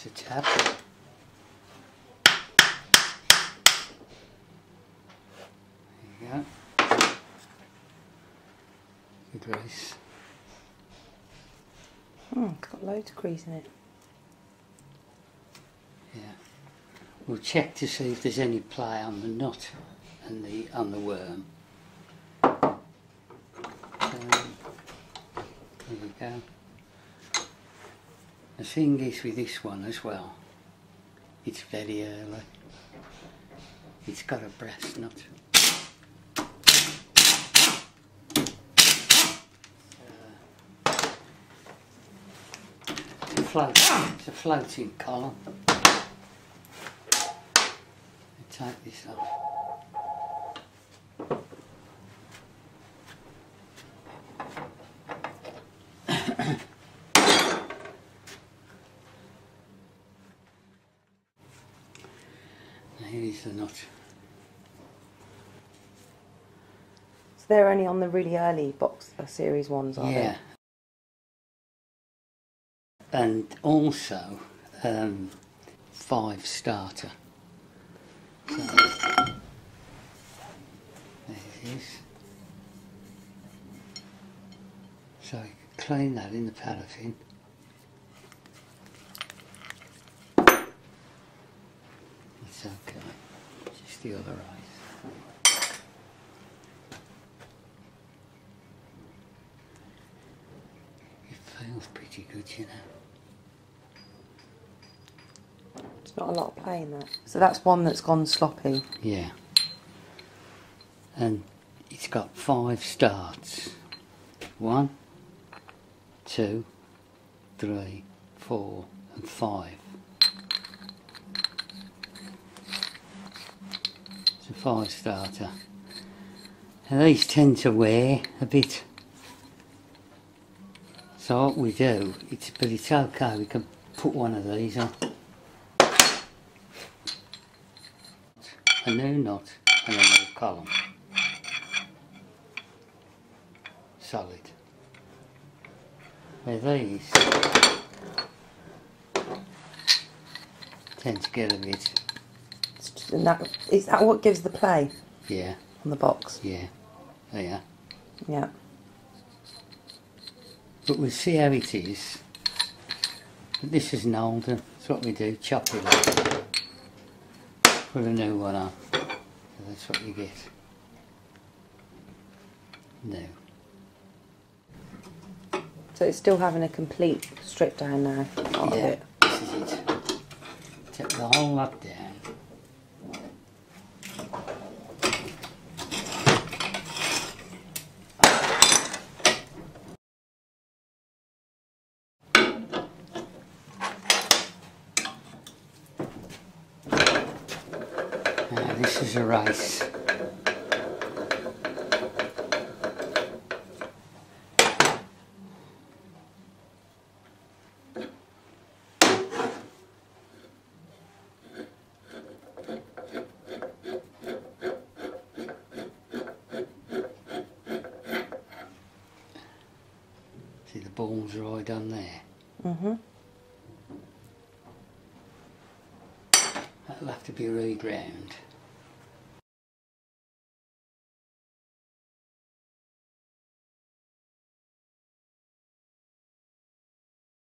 It's a tab. There you go. The grease. Hmm, it's got loads of grease in it. Yeah. We'll check to see if there's any play on the nut and the on the worm. Um, there we go. The thing is with this one as well, it's very early. It's got a brass nut. It's a float. It's a floating column. Take this off. Here is the nut. So they're only on the really early box uh, series ones, are Yeah. And also um, five starter. So, there it is. So you can clean that in the paraffin. It's okay. Just the other eyes. It feels pretty good, you know. It's not a lot of play in that. So that's one that's gone sloppy. Yeah. And it's got five starts. One, two, three, four, and five. A starter. And these tend to wear a bit. So what we do, it's but it's okay, we can put one of these on. a new knot and a new column. Solid. Where these tend to get a bit, and that, is that what gives the play yeah, on the box? yeah, oh, yeah. Yeah. But we'll see how it is. But this is an old one. That's what we do, chop it up. Put a new one on. So that's what you get. New. So it's still having a complete strip down now of Yeah, it. this is it. Take the whole lot down. Now this is a rice. See the balls are all done there. hmm That'll have to be reground.